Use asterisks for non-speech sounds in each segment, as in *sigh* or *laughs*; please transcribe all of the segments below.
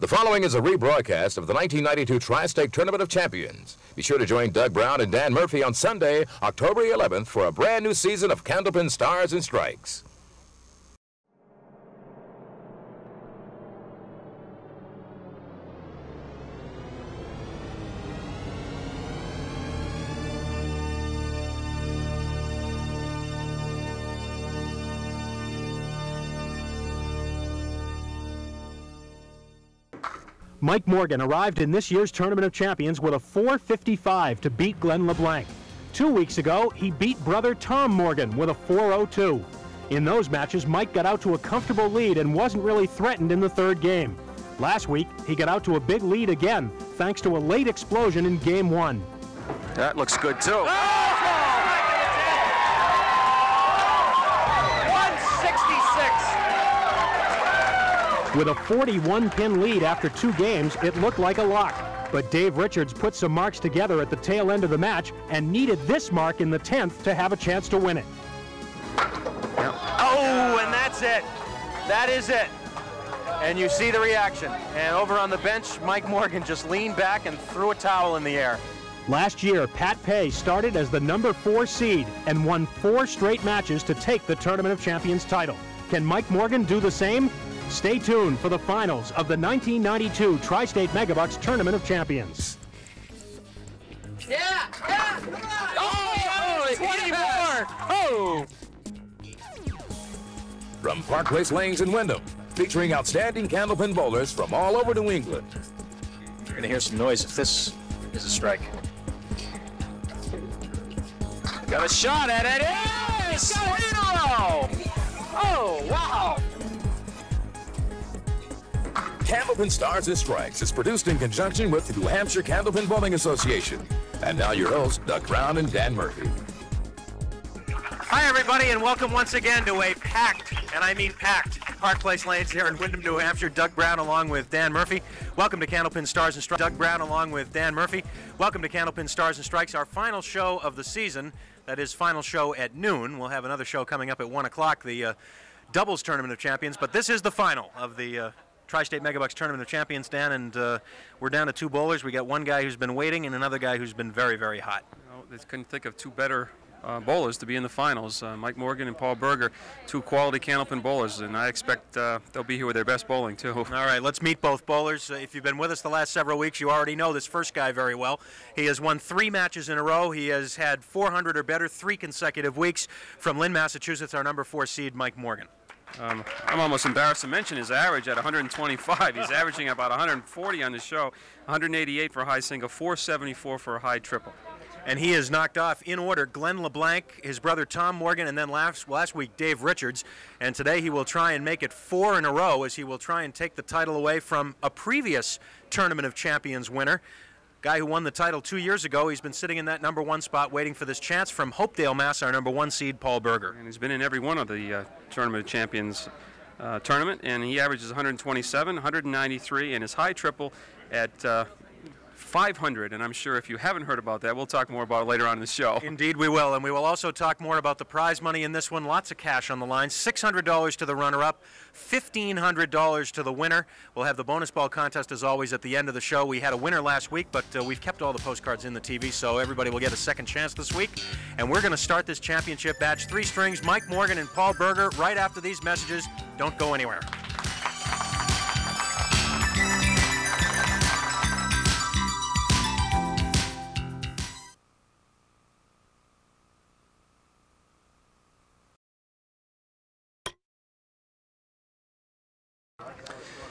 The following is a rebroadcast of the 1992 Tri-State Tournament of Champions. Be sure to join Doug Brown and Dan Murphy on Sunday, October 11th for a brand new season of Candlepin Stars and Strikes. Mike Morgan arrived in this year's Tournament of Champions with a 455 to beat Glenn LeBlanc. Two weeks ago, he beat brother Tom Morgan with a 402. In those matches, Mike got out to a comfortable lead and wasn't really threatened in the third game. Last week, he got out to a big lead again, thanks to a late explosion in game one. That looks good too. Oh, With a 41 pin lead after two games, it looked like a lock. But Dave Richards put some marks together at the tail end of the match and needed this mark in the 10th to have a chance to win it. Oh, and that's it. That is it. And you see the reaction. And over on the bench, Mike Morgan just leaned back and threw a towel in the air. Last year, Pat Pay started as the number four seed and won four straight matches to take the Tournament of Champions title. Can Mike Morgan do the same? Stay tuned for the finals of the 1992 Tri-State Megabucks Tournament of Champions. Yeah, yeah, come on! Oh, 20 more! Oh! From Park Place Lanes in Windham, featuring outstanding candlepin bowlers from all over New England. You're gonna hear some noise if this is a strike. Got a shot at it. Yes! Got it in a row. Oh, wow. Candlepin Stars and Strikes is produced in conjunction with the New Hampshire Candlepin Bowling Association. And now your hosts, Doug Brown and Dan Murphy. Hi, everybody, and welcome once again to a packed, and I mean packed, Park Place Lanes here in Windham, New Hampshire. Doug Brown along with Dan Murphy. Welcome to Candlepin Stars and Strikes. Doug Brown along with Dan Murphy. Welcome to Candlepin Stars and Strikes, our final show of the season. That is final show at noon. We'll have another show coming up at 1 o'clock, the uh, Doubles Tournament of Champions, but this is the final of the uh, Tri-State Megabucks Tournament of Champions, Dan, and uh, we're down to two bowlers. We got one guy who's been waiting and another guy who's been very, very hot. Well, they couldn't think of two better uh, bowlers to be in the finals. Uh, Mike Morgan and Paul Burger, two quality Candlepin bowlers, and I expect uh, they'll be here with their best bowling too. All right, let's meet both bowlers. Uh, if you've been with us the last several weeks, you already know this first guy very well. He has won three matches in a row. He has had 400 or better three consecutive weeks. From Lynn, Massachusetts, our number four seed, Mike Morgan. Um, I'm almost embarrassed to mention his average at 125. He's averaging about 140 on the show, 188 for a high single, 474 for a high triple. And he has knocked off in order Glenn LeBlanc, his brother Tom Morgan, and then last, last week Dave Richards. And today he will try and make it four in a row as he will try and take the title away from a previous Tournament of Champions winner. Guy who won the title two years ago. He's been sitting in that number one spot waiting for this chance from Hopedale, Mass., our number one seed, Paul Burger. And he's been in every one of the uh, Tournament of Champions uh, tournament, and he averages 127, 193, and his high triple at uh, 500. And I'm sure if you haven't heard about that, we'll talk more about it later on in the show. Indeed, we will. And we will also talk more about the prize money in this one. Lots of cash on the line $600 to the runner up, $1,500 to the winner. We'll have the bonus ball contest as always at the end of the show. We had a winner last week, but uh, we've kept all the postcards in the TV, so everybody will get a second chance this week. And we're going to start this championship batch. Three strings, Mike Morgan and Paul Burger, right after these messages. Don't go anywhere.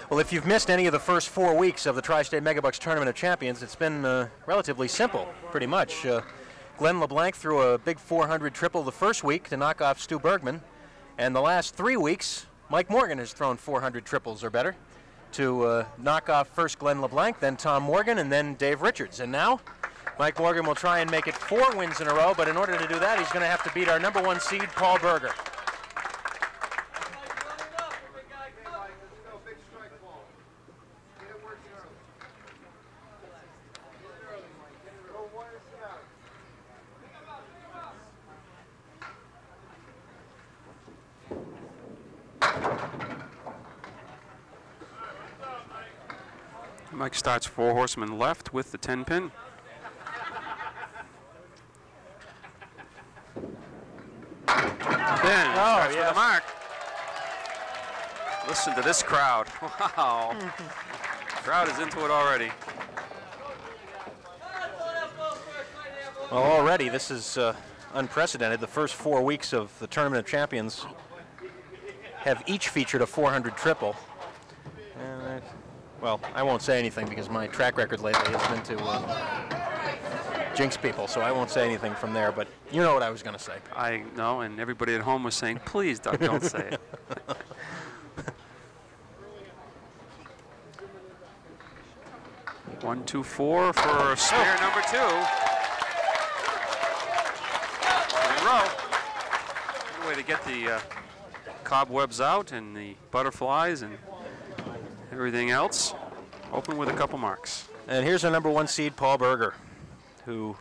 Well, if you've missed any of the first four weeks of the Tri-State Megabucks Tournament of Champions, it's been uh, relatively simple, pretty much. Uh, Glenn LeBlanc threw a big 400 triple the first week to knock off Stu Bergman, and the last three weeks, Mike Morgan has thrown 400 triples or better to uh, knock off first Glenn LeBlanc, then Tom Morgan, and then Dave Richards. And now, Mike Morgan will try and make it four wins in a row, but in order to do that, he's going to have to beat our number one seed, Paul Burger. Mike starts four horsemen left with the 10 pin. Pin Oh, starts with yes. a mark. Listen to this crowd. *laughs* Wow. crowd is into it already. Well, already this is uh, unprecedented. The first four weeks of the Tournament of Champions have each featured a 400 triple. Well, I won't say anything because my track record lately has been to uh, jinx people, so I won't say anything from there. But you know what I was going to say. I know, and everybody at home was saying, please, Doug, don't say it. *laughs* One, two, four for spare number two. In a row. Good way to get the uh, cobwebs out and the butterflies and everything else. Open with a couple marks. And here's our number one seed, Paul Burger, who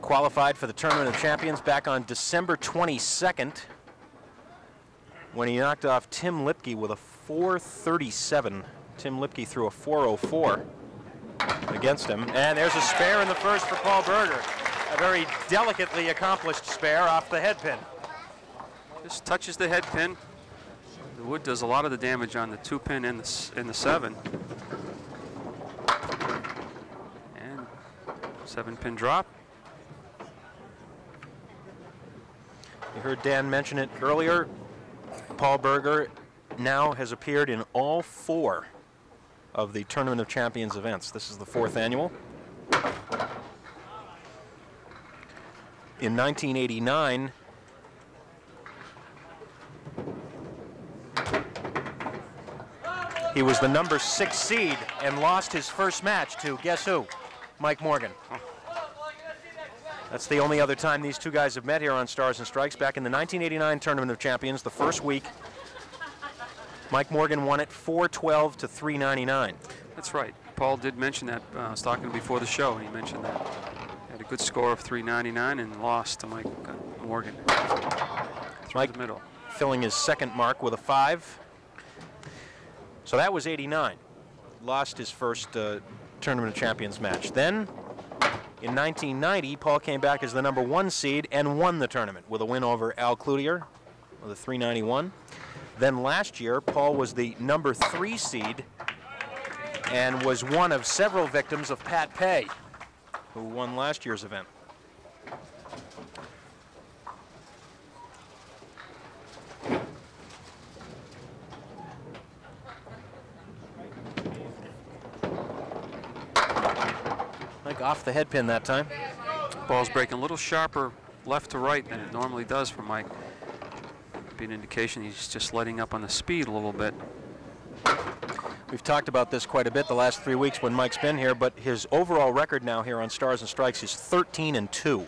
qualified for the Tournament of Champions back on December 22nd when he knocked off Tim Lipke with a 437. Tim Lipke threw a 404 against him. And there's a spare in the first for Paul Burger. A very delicately accomplished spare off the head pin. Just touches the head pin. The wood does a lot of the damage on the two pin and the, and the seven. And seven pin drop. You heard Dan mention it earlier. Paul Burger now has appeared in all four of the Tournament of Champions events. This is the fourth annual. In 1989, he was the number six seed and lost his first match to guess who? Mike Morgan. That's the only other time these two guys have met here on Stars and Strikes. Back in the 1989 Tournament of Champions, the first week, Mike Morgan won it 412 to 399. That's right. Paul did mention that. Uh, I was talking before the show. He mentioned that. Had a good score of 399 and lost to Mike uh, Morgan. Through Mike- the middle. filling his second mark with a five. So that was 89. Lost his first uh, Tournament of Champions match. Then, in 1990, Paul came back as the number one seed and won the tournament with a win over Al Cloutier with a 391. Then last year, Paul was the number three seed and was one of several victims of Pat Pay, who won last year's event. Off the head pin that time. Ball's breaking a little sharper left to right than it normally does for Mike. Be an indication he's just letting up on the speed a little bit. We've talked about this quite a bit the last three weeks when Mike's been here, but his overall record now here on Stars and Strikes is 13 and 2.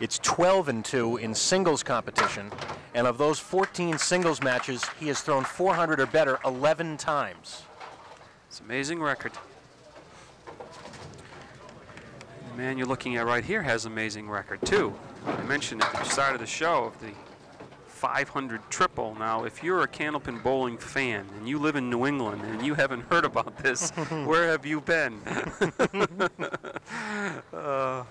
It's 12 and 2 in singles competition, and of those 14 singles matches, he has thrown 400 or better 11 times. It's an amazing record. The man you're looking at right here has an amazing record too. I mentioned at the start of the show of the 500 triple. Now, if you're a Candlepin bowling fan and you live in New England and you haven't *laughs* heard about this, *laughs* where have you been? *laughs* Uh,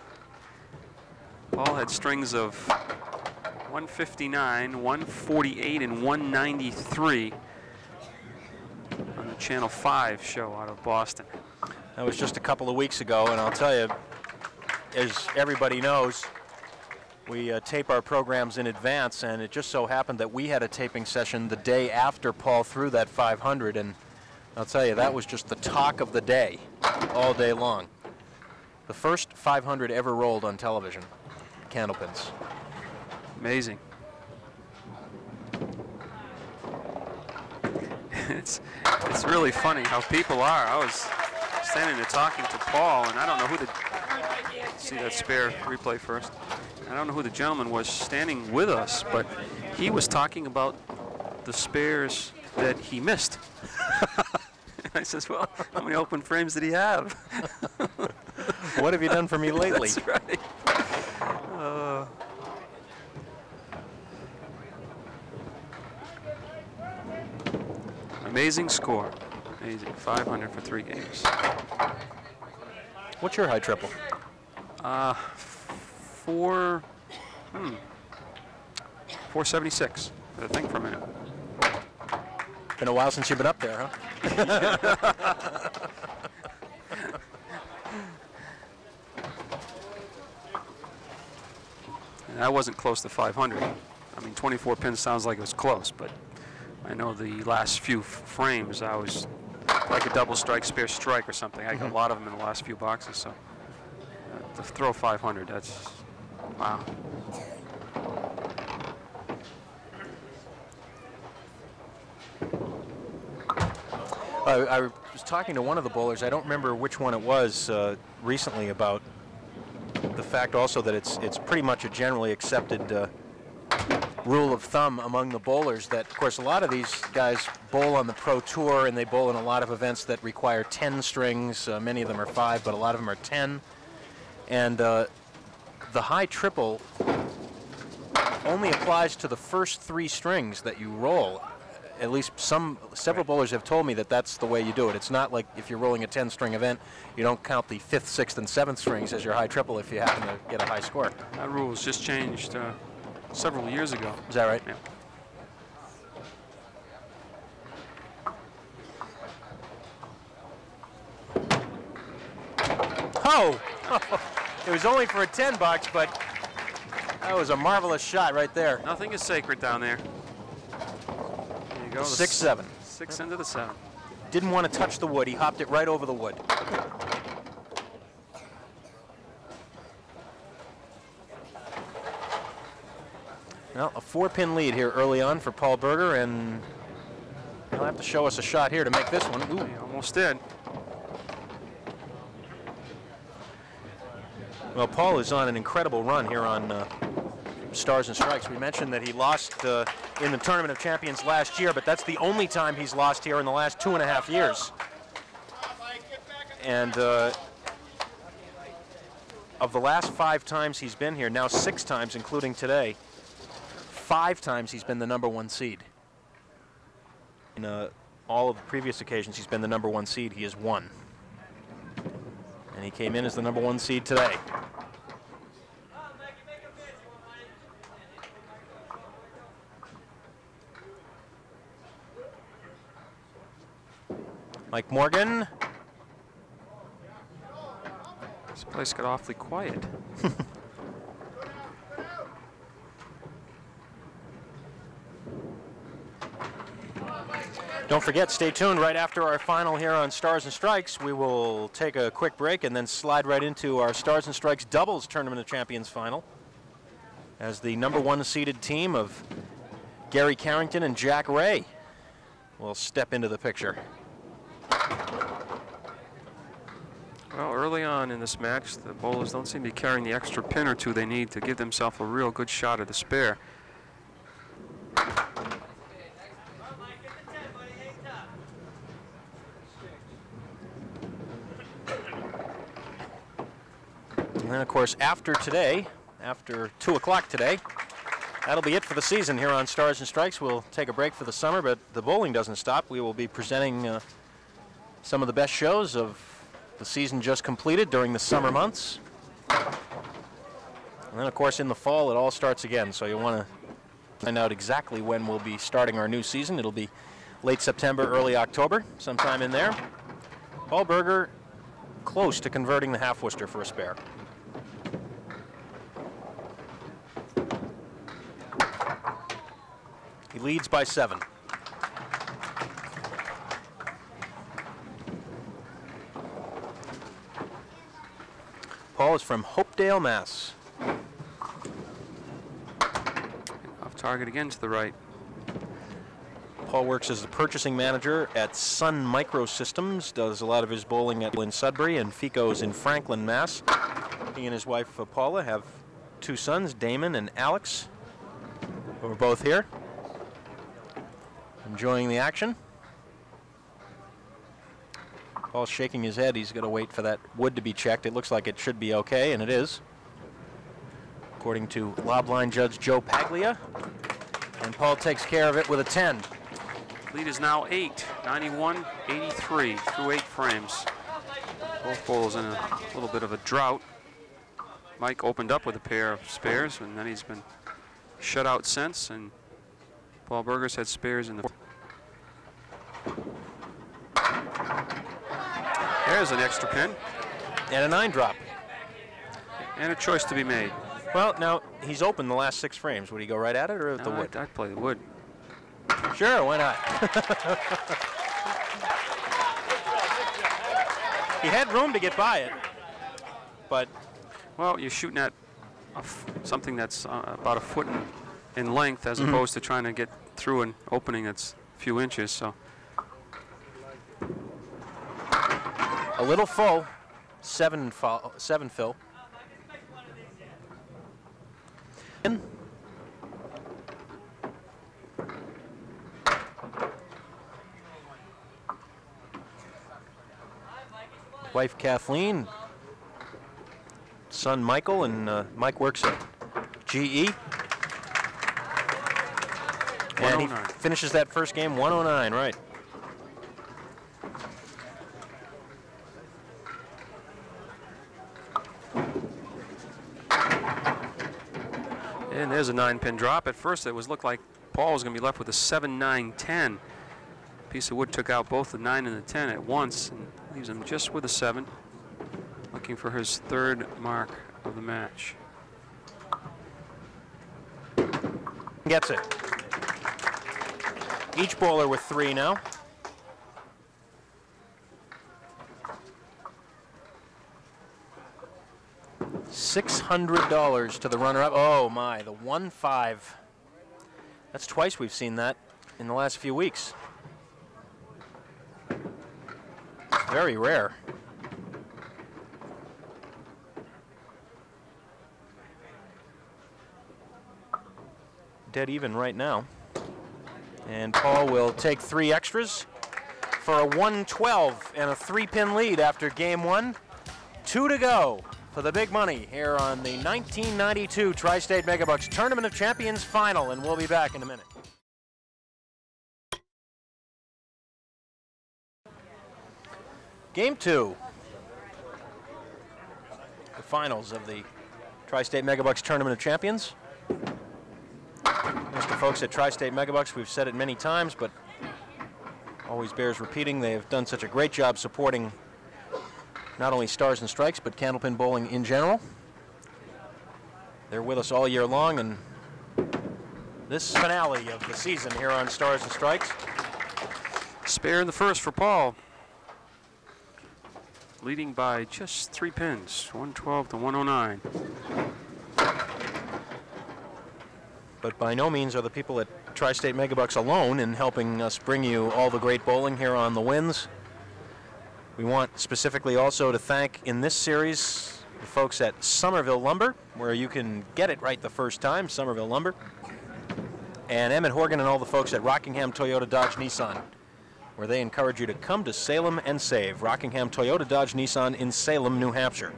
Paul had strings of 159, 148, and 193 on the Channel 5 show out of Boston. That was just a couple of weeks ago, and I'll tell you, as everybody knows, we uh, tape our programs in advance, and it just so happened that we had a taping session the day after Paul threw that 500, and I'll tell you, that was just the talk of the day, all day long. The first 500 ever rolled on television, Candlepins. Amazing. *laughs* it's it's really funny how people are. I was standing there talking to Paul, and I don't know who the see that spare replay first. I don't know who the gentleman was standing with us, but he was talking about the spares that he missed. *laughs* I says, "Well, how many open frames did he have?" *laughs* What have you done for me *laughs* lately? That's right. Uh, amazing score. Amazing. 500 for three games. What's your high triple? Uh, four, hmm, 476. I think for a minute. Been a while since you've been up there, huh? *laughs* And I wasn't close to 500. I mean, 24 pins sounds like it was close, but I know the last few f- frames I was like a double strike, spare strike or something. I got a lot of them in the last few boxes, so to throw 500, that's wow. I, was talking to one of the bowlers. I don't remember which one it was uh, recently about the fact also that it's it's pretty much a generally accepted uh, rule of thumb among the bowlers that, of course, a lot of these guys bowl on the pro tour and they bowl in a lot of events that require 10 strings. Uh, many of them are five, but a lot of them are 10. And uh, the high triple only applies to the first three strings that you roll. At least some several bowlers have told me that that's the way you do it. It's not like if you're rolling a 10-string event, you don't count the fifth, sixth, and seventh strings as your high triple if you happen to get a high score. That rule was just changed uh, several years ago. Is that right? Yeah. Oh! *laughs* it was only for a 10 bucks, but that was a marvelous shot right there. Nothing is sacred down there. There you go. Six, seven. Six into the seven. Didn't want to touch the wood. He hopped it right over the wood. Well, a four-pin lead here early on for Paul Burger, and he'll have to show us a shot here to make this one. Ooh. He almost did. Well, Paul is on an incredible run here on uh, Stars and Strikes. We mentioned that he lost uh, in the Tournament of Champions last year, but that's the only time he's lost here in the last two and a half years. And uh, of the last five times he's been here, now six times, including today, five times he's been the number one seed. In uh, all of the previous occasions he's been the number one seed, he has won. And he came in as the number one seed today. Mike Morgan. This place got awfully quiet. Don't forget, stay tuned right after our final here on Stars and Strikes. We will take a quick break and then slide right into our Stars and Strikes doubles Tournament of Champions final. As the number one seeded team of Gary Carrington and Jack Ray will step into the picture. Well, early on in this match, the bowlers don't seem to be carrying the extra pin or two they need to give themselves a real good shot at the spare. And then, of course, after today, after 2 o'clock today, that'll be it for the season here on Stars and Strikes. We'll take a break for the summer, but the bowling doesn't stop. We will be presenting uh, some of the best shows of the season just completed during the summer months. And then, of course, in the fall, it all starts again. So you'll want to find out exactly when we'll be starting our new season. It'll be late September, early October, sometime in there. Paul Burger close to converting the half Worcester for a spare. He leads by seven. Paul is from Hopedale, Mass. Off target again to the right. Paul works as the purchasing manager at Sun Microsystems, does a lot of his bowling at in Sudbury and Fico's in Franklin, Mass. He and his wife uh, Paula have two sons, Damon and Alex, who are both here, enjoying the action. Paul's shaking his head. He's going to wait for that wood to be checked. It looks like it should be okay, and it is. According to lob line judge Joe Paglia. And Paul takes care of it with a 10. Lead is now eight, 91 83 through eight frames. Both bowlers in a little bit of a drought. Mike opened up with a pair of spares, and then he's been shut out since. And Paul Burgers had spares in the. There's an extra pin And a nine drop. and a choice to be made. Well, now he's open the last six frames. Would he go right at it or at the wood? I'd, I'd play the wood. Sure, why not? *laughs* he had room to get by it, but Well, you're shooting at a f- something that's uh, about a foot in, in length as Mhm. opposed to trying to get through an opening that's a few inches. So a little full. Seven, seven fill. In. Wife Kathleen, son Michael, and uh, Mike works at GE. And he finishes that first game 109, right. And there's a nine pin drop. At first, it was looked like Paul was going to be left with a seven, nine, ten. Piece of wood took out both the nine and the ten at once and leaves him just with a seven, looking for his third mark of the match. Gets it. Each bowler with three now. Six hundred dollars to the runner-up. Oh my, the one five. That's twice we've seen that in the last few weeks. Very rare. Dead even right now. And Paul will take three extras for a 112 and a three-pin lead after game one. Two to go for the big money here on the 1992 Tri-State Megabucks Tournament of Champions Final, and we'll be back in a minute. Game two. The finals of the Tri-State Megabucks Tournament of Champions. Mr. folks at Tri-State Megabucks, we've said it many times, but always bears repeating. They have done such a great job supporting not only Stars and Strikes, but Candlepin Bowling in general. They're with us all year long, and this finale of the season here on Stars and Strikes. Spare in the first for Paul. Leading by just three pins, 112 to 109. But by no means are the people at Tri-State Megabucks alone in helping us bring you all the great bowling here on the WNDS. We want specifically also to thank in this series the folks at Somerville Lumber, where you can get it right the first time, Somerville Lumber. And Emmett Horgan and all the folks at Rockingham Toyota Dodge Nissan, where they encourage you to come to Salem and save. Rockingham Toyota Dodge Nissan in Salem, New Hampshire.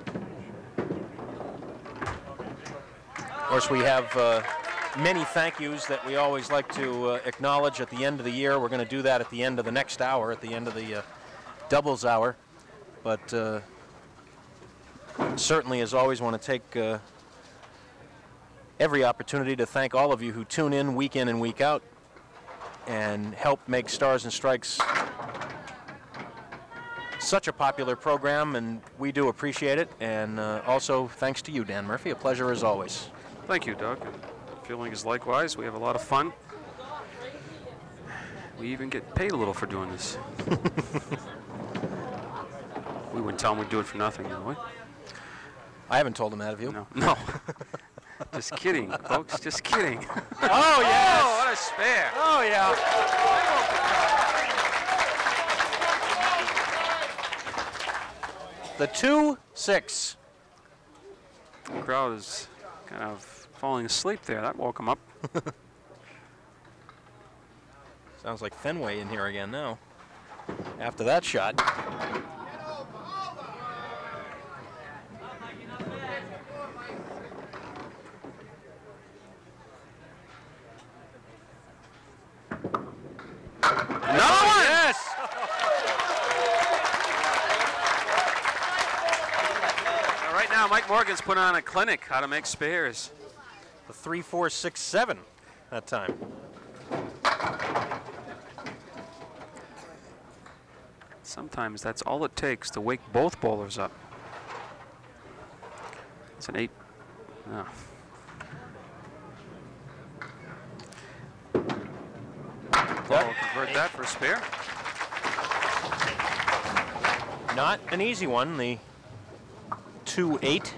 Of course, we have uh, many thank yous that we always like to uh, acknowledge at the end of the year. We're going to do that at the end of the next hour, at the end of the uh, doubles hour. But uh, certainly, as always, want to take uh, every opportunity to thank all of you who tune in week in and week out and help make Stars and Strikes such a popular program, and we do appreciate it. And uh, also, thanks to you, Dan Murphy. A pleasure as always. Thank you, Doug. Feeling is likewise. We have a lot of fun. We even get paid a little for doing this. *laughs* we wouldn't tell them we'd do it for nothing, would we? I haven't told him that of you. No. No. *laughs* just kidding, folks. Just kidding. *laughs* Oh, yes. Oh, what a spare. Oh, yeah. The 2 6. The crowd is kind of falling asleep there. That woke them up. *laughs* Sounds like Fenway in here again now. After that shot. Put on a clinic how to make spares. The three, four, six, seven that time. Sometimes that's all it takes to wake both bowlers up. It's an eight. No. Convert that for a spare. Not an easy one, the 2-8.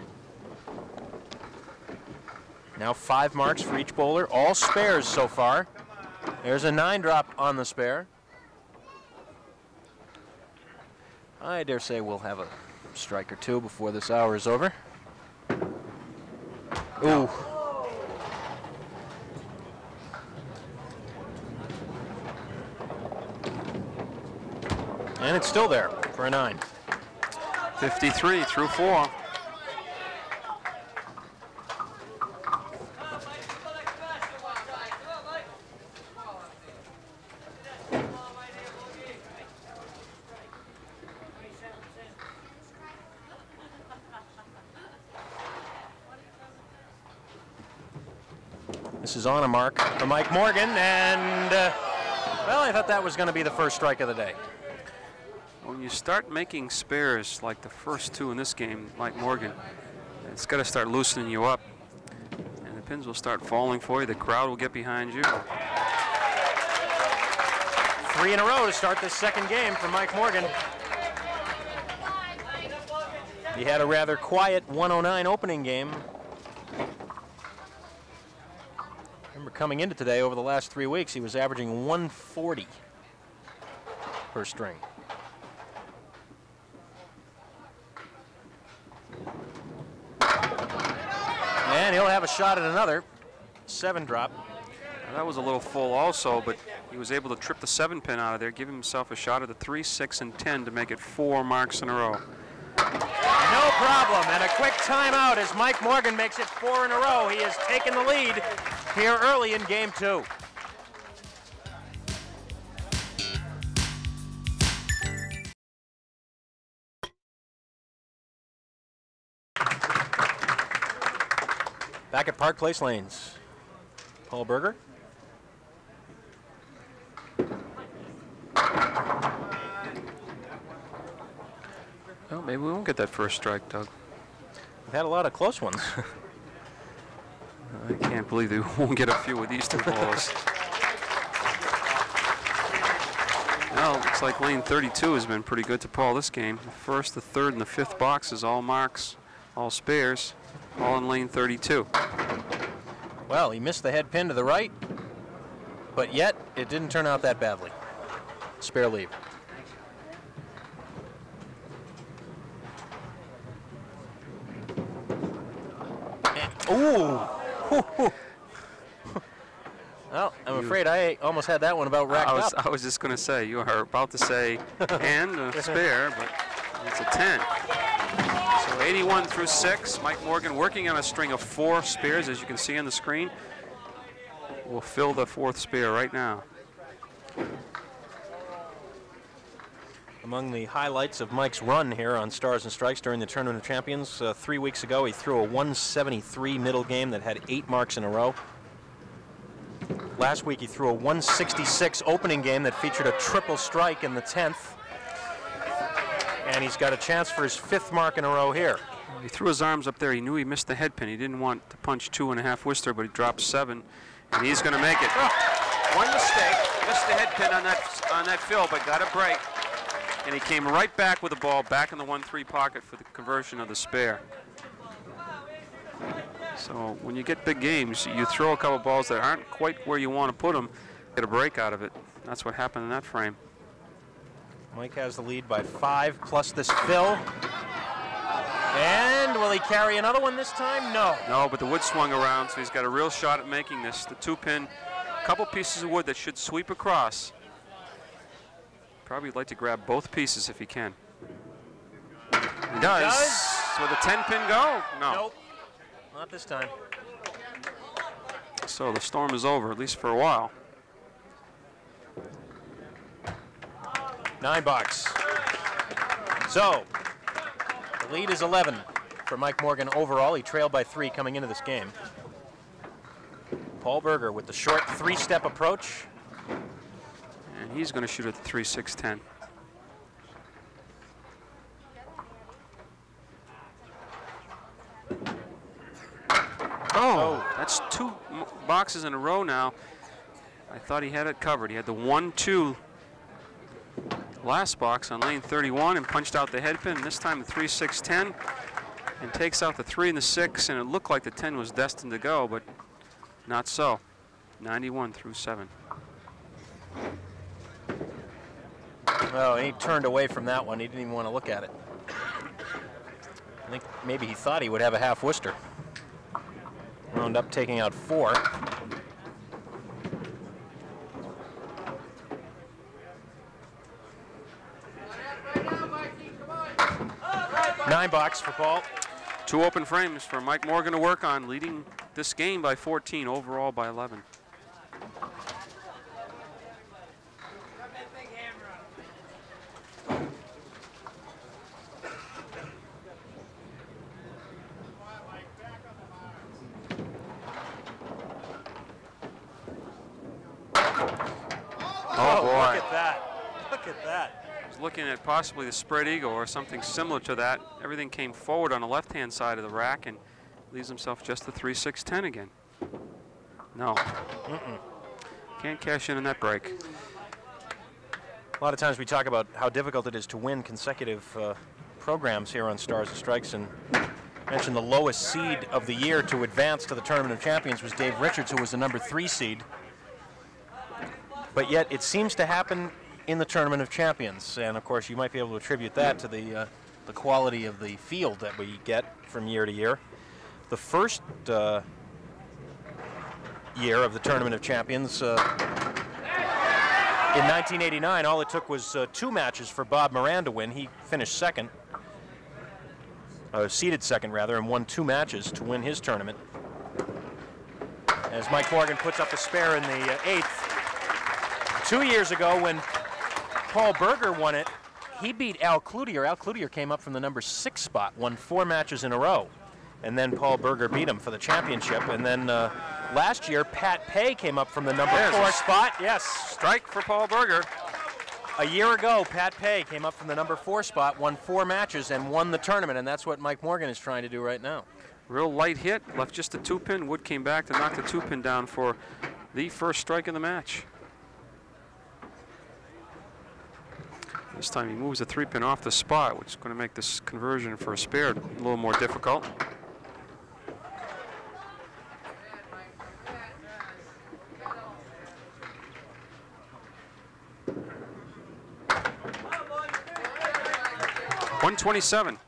Now five marks for each bowler, all spares so far. There's a nine drop on the spare. I dare say we'll have a strike or two before this hour is over. Ooh. And it's still there for a nine. 53 through four. On a mark for Mike Morgan, and uh, well, I thought that was going to be the first strike of the day. When you start making spares like the first two in this game, Mike Morgan, it's got to start loosening you up. And the pins will start falling for you. The crowd will get behind you. Three in a row to start this second game for Mike Morgan. He had a rather quiet 109 opening game. Remember coming into today over the last three weeks, he was averaging 140 per string. And he'll have a shot at another seven drop. That was a little full also, but he was able to trip the seven pin out of there, give himself a shot at the three, six, and 10 to make it four marks in a row. No problem. And a quick timeout as Mike Morgan makes it four in a row. He has taken the lead here early in game two. Back at Park Place Lanes. Paul Burger. Well, maybe we won't get that first strike, Doug. We've had a lot of close ones. *laughs* Believe they *laughs* won't get a few with these two *laughs* balls. Well, looks like lane 32 has been pretty good to Paul this game. The first, the third, and the fifth boxes, all marks, all spares, all in lane 32. Well, he missed the head pin to the right, but yet it didn't turn out that badly. Spare leave. Ooh. Well, I'm afraid I almost had that one about racked I was, up. I was just going to say, you are about to say *laughs* and a spare, but it's a 10. So 81 through 6. Mike Morgan working on a string of four spares, as you can see on the screen. Will fill the fourth spare right now. Among the highlights of Mike's run here on Stars and Strikes during the Tournament of Champions, uh, three weeks ago he threw a 173 middle game that had eight marks in a row. Last week he threw a 166 opening game that featured a triple strike in the 10th. And he's got a chance for his fifth mark in a row here. He threw his arms up there. He knew he missed the head pin. He didn't want to punch two and a half Worcester, but he dropped seven, and he's going to make it. Ah! One mistake, missed the head pin on that on that fill, but got a break, and he came right back with the ball back in the one-three pocket for the conversion of the spare. So when you get big games, you throw a couple balls that aren't quite where you want to put them, get a break out of it. That's what happened in that frame. Mike has the lead by five plus this fill. And will he carry another one this time? No. No, but the wood swung around, so he's got a real shot at making this. The two pin, a couple pieces of wood that should sweep across. Probably like to grab both pieces if he can. He does. does. Will the 10 pin go? No. Nope. Not this time. So the storm is over, at least for a while. Nine bucks. So, the lead is 11 for Mike Morgan overall. He trailed by three coming into this game. Paul Burger with the short three-step approach. And he's going to shoot at the 3 6 10. Oh, that's two m- boxes in a row now. I thought he had it covered. He had the 1 2 last box on lane 31 and punched out the head pin. This time the 3 6 10 and takes out the 3 and the 6. And it looked like the 10 was destined to go, but not so. 91 through 7. Oh, he turned away from that one. He didn't even want to look at it. I think maybe he thought he would have a half Worcester. Wound up taking out four. Nine box for Paul. Two open frames for Mike Morgan to work on, leading this game by 14, overall by 11. Oh, boy. Look at that. Look at that. was looking at possibly the spread eagle or something similar to that. Everything came forward on the left-hand side of the rack and leaves himself just the 3-6-10 again. No. Can't cash in on that break. A lot of times we talk about how difficult it is to win consecutive uh, programs here on Stars and Strikes, and mentioned the lowest seed of the year to advance to the Tournament of Champions was Dave Richards, who was the number three seed. But yet it seems to happen in the Tournament of Champions, and of course you might be able to attribute that to the uh, the quality of the field that we get from year to year. The first uh, year of the Tournament of Champions. Uh, in 1989, all it took was uh, two matches for Bob Moran to win. He finished second, uh, seeded second rather, and won two matches to win his tournament. As Mike Morgan puts up a spare in the uh, eighth. Two years ago, when Paul Burger won it, he beat Al Cloutier. Al Cloutier came up from the number six spot, won four matches in a row. And then Paul Burger beat him for the championship. And then uh, last year, Pat Pay came up from the number There's four spot. Yes, Strike for Paul Burger. a year ago, Pat Pay came up from the number four spot, won four matches, and won the tournament. And that's what Mike Morgan is trying to do right now. Real light hit, left just a two pin. Wood came back to knock the two pin down for the first strike in the match. This time he moves the three pin off the spot, which is going to make this conversion for a spare a little more difficult. One twenty-seven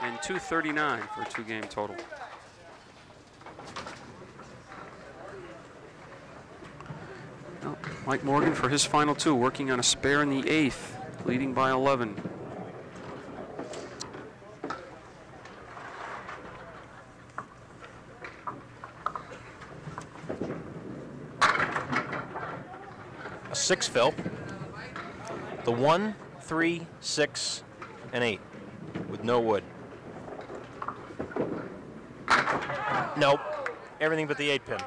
and 239 for a two-game total. Well, Mike Morgan for his final two, working on a spare in the eighth, leading by 11. A six fill. The one, three, six, and eight with no wood. Nope. Everything but the eight pin.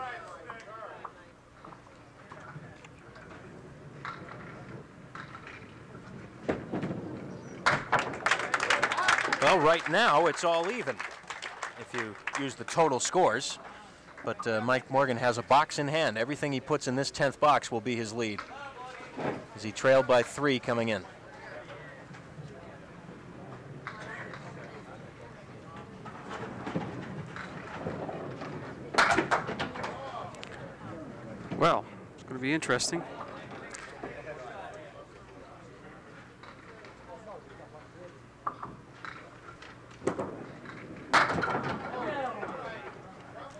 Right now it's all even if you use the total scores. But uh, Mike Morgan has a box in hand. Everything he puts in this 10th box will be his lead as he trailed by three coming in. Well, it's going to be interesting.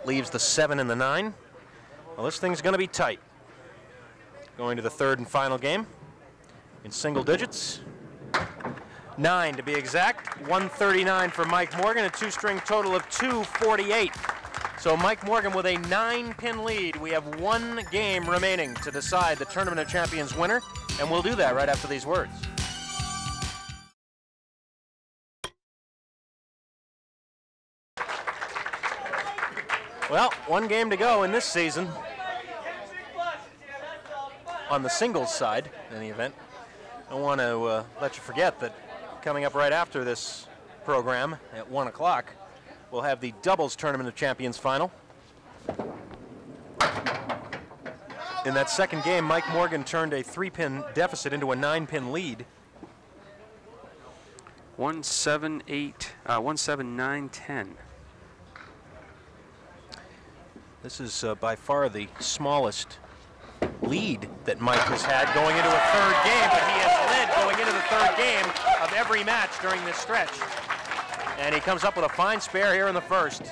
Leaves the seven and the nine. Well, this thing's going to be tight. Going to the third and final game in single digits. Nine to be exact. 139 for Mike Morgan, a two string total of 248. So Mike Morgan with a nine pin lead. We have one game remaining to decide the Tournament of Champions winner, and we'll do that right after these words. Well, one game to go in this season. On the singles side, in the event. I want to uh, let you forget that coming up right after this program at 1 o'clock, we'll have the doubles Tournament of Champions final. In that second game, Mike Morgan turned a three-pin deficit into a nine-pin lead. One seven eight, uh, one seven nine ten. This is uh, by far the smallest lead that Mike has had going into a third game, but he has led going into the third game of every match during this stretch. And he comes up with a fine spare here in the first.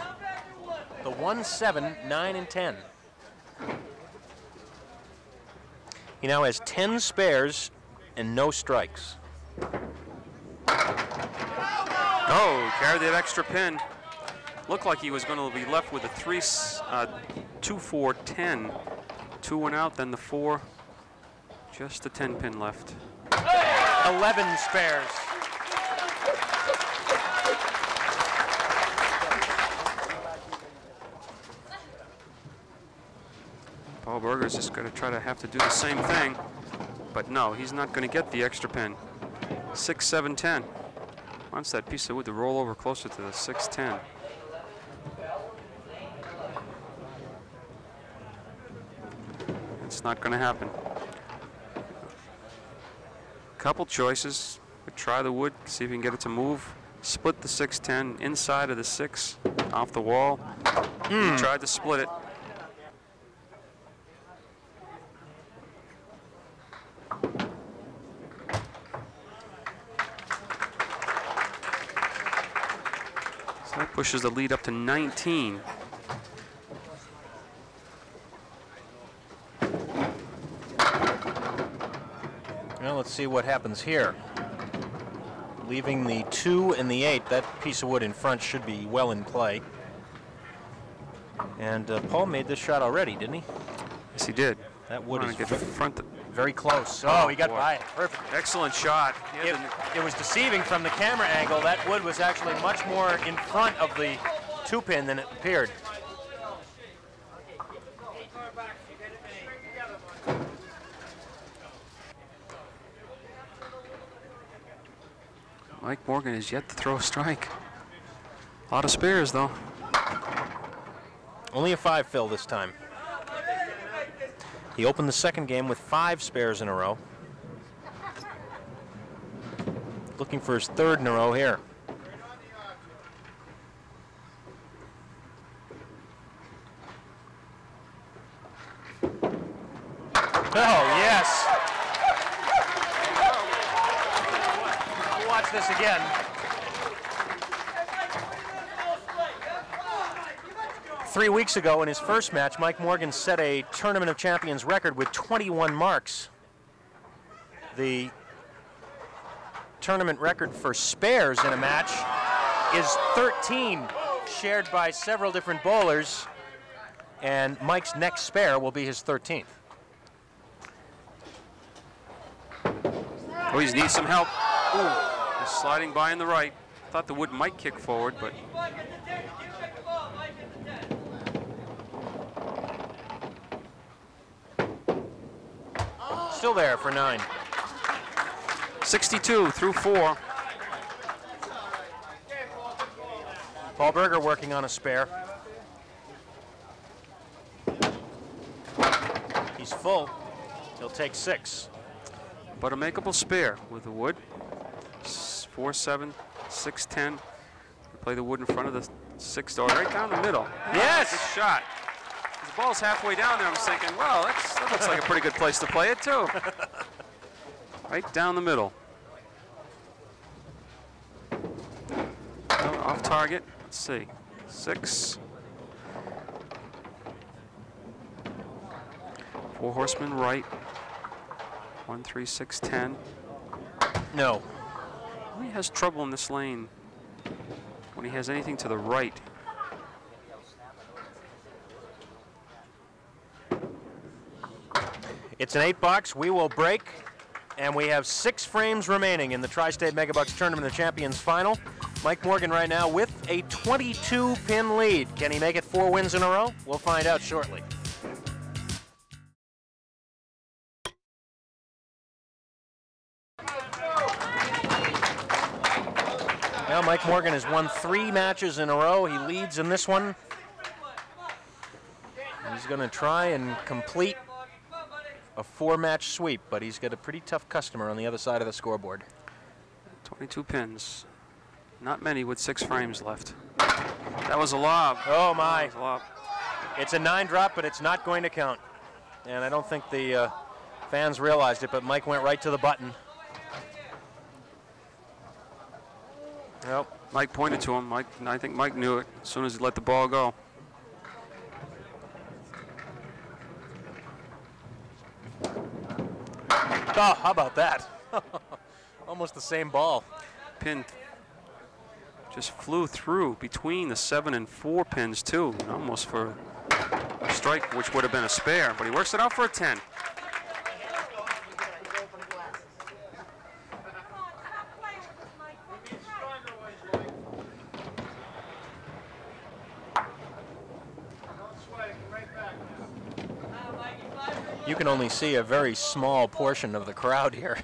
The 1, 7, 9, and 10. He now has 10 spares and no strikes. Oh, carried that extra pin. Looked like he was going to be left with a three, s- uh, two, four, ten. Two went out, then the four. Just the 10 pin left. 11 spares. Paul Burger's just going to try to have to do the same thing. But no, he's not going to get the extra pin. Six, seven, ten. Wants that piece of wood to roll over closer to the 610. It's not going to happen. Couple choices. Could try the wood, see if we can get it to move. Split the 610 inside of the 6, off the wall. He hmm. tried to split it. So that pushes the lead up to 19. Let's see what happens here. Leaving the two and the eight, that piece of wood in front should be well in play. And uh, Paul made this shot already, didn't he? Yes, he did. That wood is get front. very close. Oh, he got boy. by it. Perfect. Excellent shot. It, it was deceiving from the camera angle. That wood was actually much more in front of the two pin than it appeared. Mike Morgan is yet to throw a strike. A lot of spares, though. Only a five fill this time. He opened the second game with five spares in a row. Looking for his third in a row here. Oh, yes. I'll watch this again. Three weeks ago in his first match, Mike Morgan set a Tournament of Champions record with 21 marks. The tournament record for spares in a match is 13, shared by several different bowlers, and Mike's next spare will be his 13th. Oh, he needs some help. Ooh, sliding by in the right. Thought the wood might kick forward, but Still there for nine. 62 through four. Paul Burger working on a spare. He's full. He'll take six. But a makeable spare with the wood. Four, seven, six, ten. Play the wood in front of the six door, right down the middle. Yes! Good shot. The ball's halfway down there. I'm thinking, well, that's, that looks like a pretty good place to play it too. *laughs* right down the middle. Off target. Let's see. Six. Four horsemen right. One, three, six, ten. No. He has trouble in this lane when he has anything to the right. It's an eight box. We will break. And we have six frames remaining in the Tri State Megabucks Tournament of Champions final. Mike Morgan right now with a 22 pin lead. Can he make it four wins in a row? We'll find out shortly. Now Mike Morgan has won three matches in a row. He leads in this one. He's going to try and complete a four-match sweep, but he's got a pretty tough customer on the other side of the scoreboard. 22 pins. Not many with six frames left. That was a lob. Oh my! was a lob. It's a nine drop, but it's not going to count. And I don't think the uh, fans realized it, but Mike went right to the button. Nope. Mike pointed to him. Mike, I think Mike knew it as soon as he let the ball go. *laughs* Oh, how about that? *laughs* Almost the same ball. Pin just flew through between the seven and four pins too, almost for a strike, which would have been a spare. But he works it out for a 10. Can only see a very small portion of the crowd here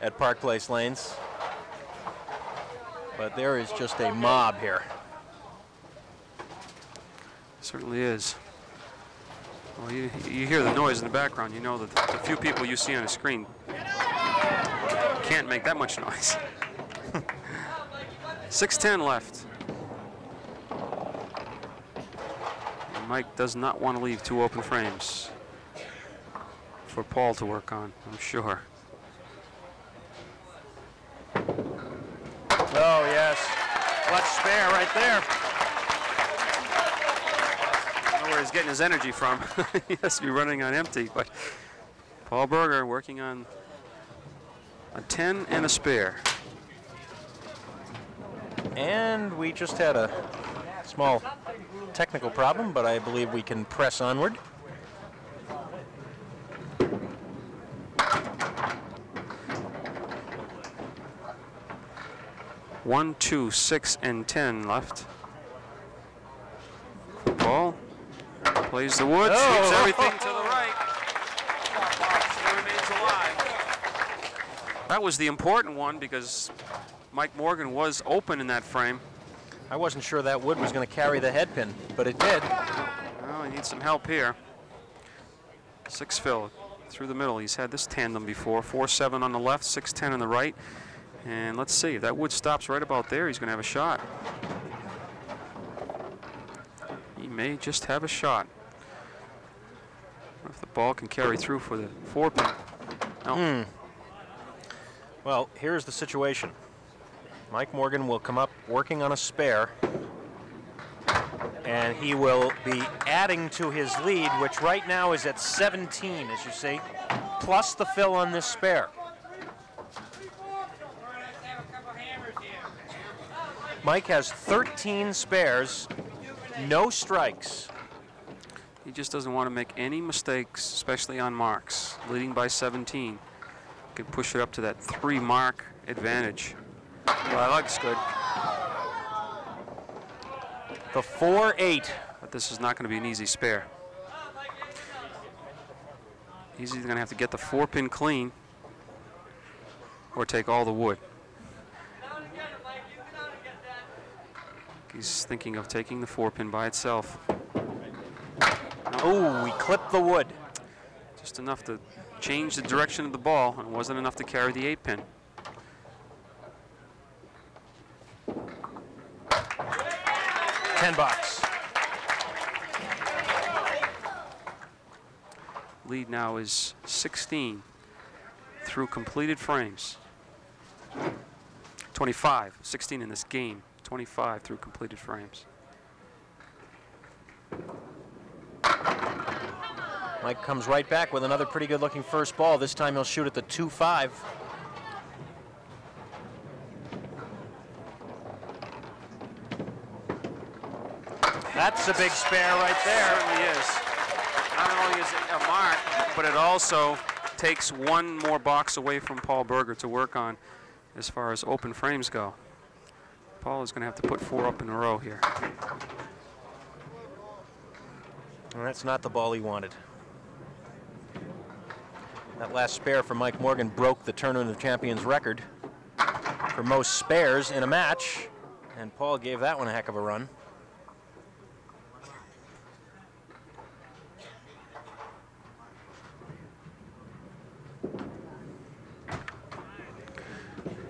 at Park Place Lanes. But there is just a mob here. Certainly is. Well, you, you hear the noise in the background. You know that the few people you see on the screen can't make that much noise. *laughs* 6:10 left. And Mike does not want to leave two open frames for Paul to work on, I'm sure. Oh, yes. Clutch spare right there. I don't know where he's getting his energy from. *laughs* he has to be running on empty, but Paul Burger working on a 10 and a spare. And we just had a small technical problem, but I believe we can press onward. One, two, six, and 10 left. Paul plays the wood, Oh. sweeps everything to the right. Remains alive. That was the important one because Mike Morgan was open in that frame. I wasn't sure that wood was going to carry the head pin, but it did. Well, he needs some help here. Six fill through the middle. He's had this tandem before. Four seven on the left, six ten on the right. And let's see if that wood stops right about there. He's going to have a shot. He may just have a shot. If the ball can carry through for the four pin. No. Hmm. Well, here's the situation. Mike Morgan will come up working on a spare, and he will be adding to his lead, which right now is at 17, as you see, plus the fill on this spare. Mike has 13 spares, no strikes. He just doesn't want to make any mistakes, especially on marks. Leading by 17. Could push it up to that three mark advantage. Well, that looks good. The 4-8. But this is not going to be an easy spare. He's either going to have to get the four pin clean or take all the wood. He's thinking of taking the four pin by itself. Oh, we clipped the wood. Just enough to change the direction of the ball and wasn't enough to carry the eight pin. Ten bucks. Lead now is 16 through completed frames. 25, 16 in this game, 25 through completed frames. Mike comes right back with another pretty good looking first ball. This time he'll shoot at the 2 5. That's a big spare right there. certainly is. Not only is it a mark, but it also takes one more box away from Paul Burger to work on as far as open frames go. Paul is going to have to put four up in a row here. And that's not the ball he wanted. That last spare for Mike Morgan broke the Tournament of Champions record for most spares in a match, and Paul gave that one a heck of a run.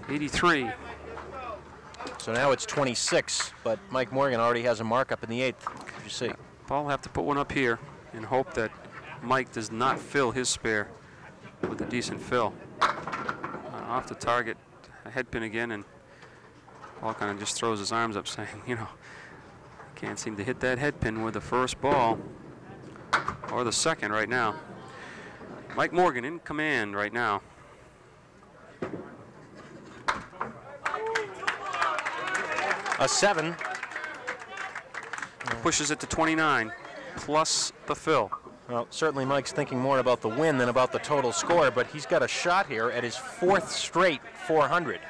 Eighty-three. So now it's 26, but Mike Morgan already has a mark up in the eighth, you see. Paul will have to put one up here and hope that Mike does not fill his spare with a decent fill. Uh, off the target, a head pin again, and Paul kind of just throws his arms up *laughs* saying, you know, can't seem to hit that head pin with the first ball or the second right now. Mike Morgan in command right now. A seven. Pushes it to 29, plus the fill. Well, certainly Mike's thinking more about the win than about the total score, but he's got a shot here at his fourth straight 400.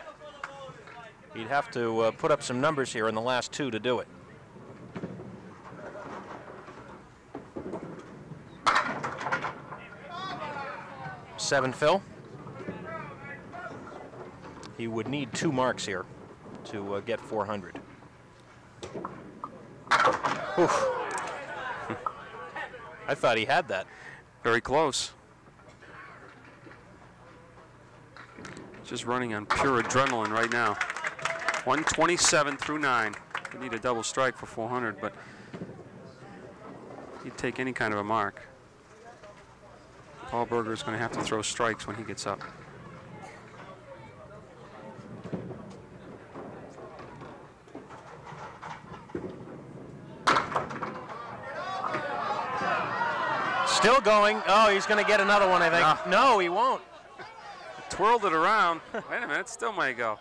He'd have to uh, put up some numbers here in the last two to do it. Seven, fill. He would need two marks here to uh, get 400. Oof. *laughs* I thought he had that. Very close. Just running on pure adrenaline right now. 127 through 9. We need a double strike for 400, but he'd take any kind of a mark. Paul Burger is going to have to throw strikes when he gets up. Still going. Oh, he's going to get another one, I think. No, he won't. *laughs* Twirled it around. Wait a minute, still might go.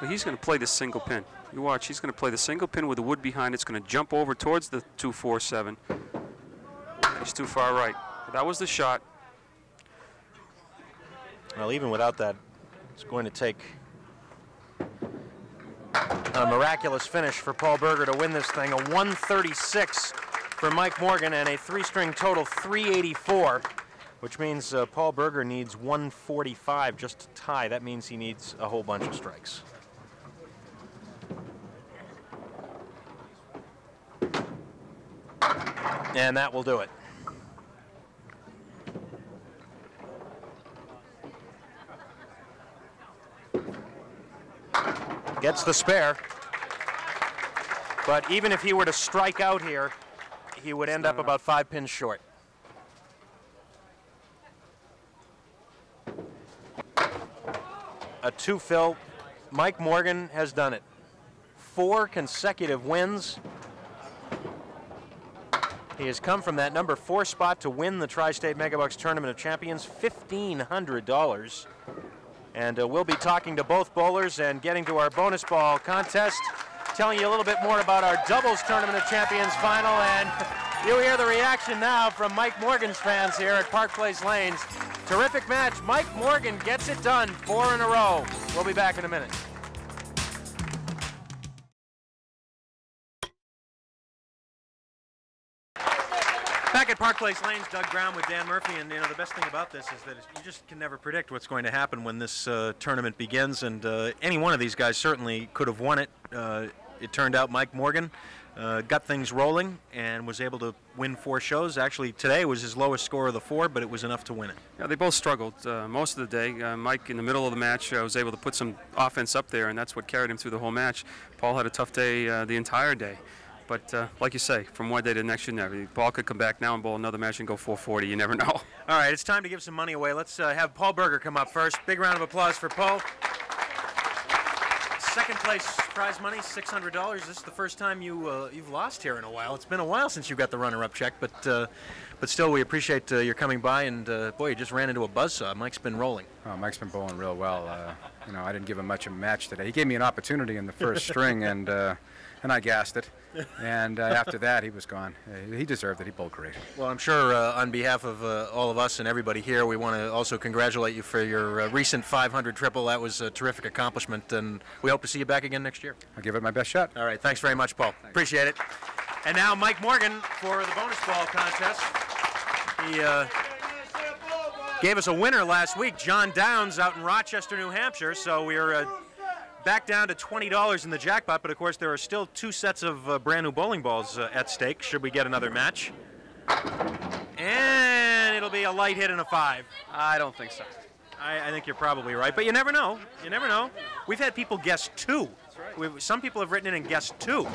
Well, he's going to play the single pin. You watch, he's going to play the single pin with the wood behind. It's going to jump over towards the 247. He's too far right. That was the shot. Well, even without that, it's going to take a miraculous finish for Paul Burger to win this thing. A 136 for Mike Morgan and a three-string total 384, which means uh, Paul Burger needs 145 just to tie. That means he needs a whole bunch of strikes. And that will do it. Gets the spare. But even if he were to strike out here, he would end up about five pins short. A two fill. Mike Morgan has done it. Four consecutive wins. He has come from that number four spot to win the Tri-State Megabucks Tournament of Champions, $1,500. And uh, we'll be talking to both bowlers and getting to our bonus ball contest, telling you a little bit more about our doubles Tournament of Champions final. And *laughs* you hear the reaction now from Mike Morgan's fans here at Park Place Lanes. Terrific match. Mike Morgan gets it done, four in a row. We'll be back in a minute. Park Place Lanes, Doug Brown with Dan Murphy, and you know the best thing about this is that you just can never predict what's going to happen when this uh, tournament begins, and uh, any one of these guys certainly could have won it. Uh, it turned out Mike Morgan uh, got things rolling and was able to win four shows. Actually, today was his lowest score of the four, but it was enough to win it. Yeah, they both struggled uh, most of the day. Uh, Mike, in the middle of the match, was able to put some offense up there, and that's what carried him through the whole match. Paul had a tough day the entire day. But uh, like you say, from one day to the next, you never. Paul could come back now and bowl another match and go 440. You never *laughs* know. All right, it's time to give some money away. Let's uh, have Paul Burger come up first. Big round of applause for Paul. Second place prize money, six hundred dollars. This is the first time you uh, you've lost here in a while. It's been a while since you got the runner-up check, but uh, but still, we appreciate uh, your coming by. And uh, boy, you just ran into a buzzsaw. Mike's been rolling. Oh, Mike's been bowling real well. Uh, you know, I didn't give him much of a match today. He gave me an opportunity in the first string, and uh, and I gassed it. And uh, after that, he was gone. Uh, he deserved it. He bowled great. Well, I'm sure uh, on behalf of uh, all of us and everybody here, we want to also congratulate you for your uh, recent 500 triple. That was a terrific accomplishment, and we hope to see you back again next year. I'll give it my best shot. All right, thanks very much, Paul. Appreciate it. And now Mike Morgan for the bonus ball contest. He uh, gave us a winner last week, John Downs, out in Rochester, New Hampshire. So we're uh, back down to $20 in the jackpot, but of course there are still two sets of uh, brand new bowling balls uh, at stake should we get another match. And it'll be a light hit and a five. I don't think so. I, I think you're probably right, but you never know. You never know. We've had people guess two. We've, some people have written in and guessed two.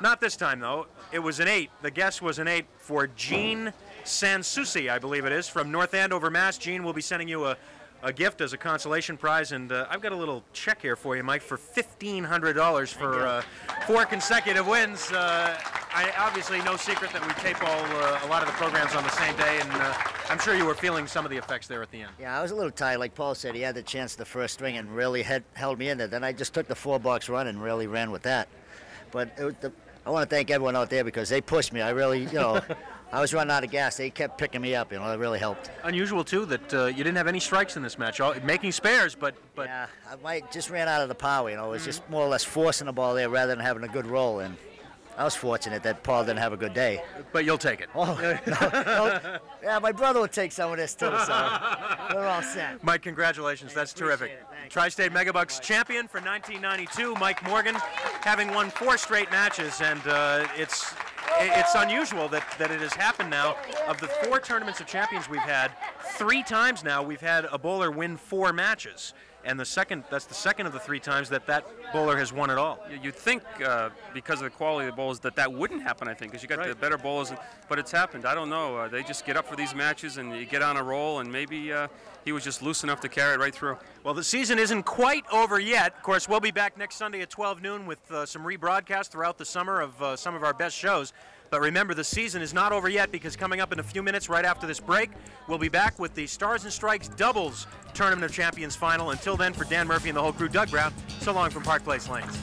Not this time, though. It was an eight. The guess was an eight for Gene Sansusi, I believe it is, from North Andover, Mass. Gene will be sending you a, a gift as a consolation prize, and uh, I've got a little check here for you, Mike, for $1,500 for uh, four consecutive wins. Uh, I, obviously, no secret that we tape all uh, a lot of the programs on the same day, and uh, I'm sure you were feeling some of the effects there at the end. Yeah, I was a little tired. Like Paul said, he had the chance the first string and really had, held me in there. Then I just took the four box run and really ran with that. But it was the, I want to thank everyone out there because they pushed me. I really, you know, *laughs* I was running out of gas. They kept picking me up. You know, it really helped. Unusual too that uh, you didn't have any strikes in this match, all, making spares, but but Yeah, I might just ran out of the power. You know, it was just more or less forcing the ball there rather than having a good roll. And I was fortunate that Paul didn't have a good day. but you'll take it. Oh, *laughs* no, no. yeah, my brother will take some of this too. So we're all set. *laughs* Mike, congratulations. That's terrific. Appreciate it. Thanks. Tri-State Megabucks champion for 1992, Mike Morgan, having won four straight matches, and uh, it's it's unusual that, that it has happened now. Of the four tournaments of champions we've had, three times now we've had a bowler win four matches, and the second that's the second of the three times that that bowler has won it all. You- You'd think uh, because of the quality of the bowlers that that wouldn't happen. I think because you got the better bowlers, but it's happened. I don't know. Uh, they just get up for these matches and you get on a roll, and maybe uh, he was just loose enough to carry it right through. Well, the season isn't quite over yet. Of course, we'll be back next Sunday at 12 noon with uh, some rebroadcasts throughout the summer of uh, some of our best shows. But remember, the season is not over yet because coming up in a few minutes, right after this break, we'll be back with the Stars and Strikes Doubles Tournament of Champions final. Until then, for Dan Murphy and the whole crew, Doug Brown, so long from Park Place Lanes.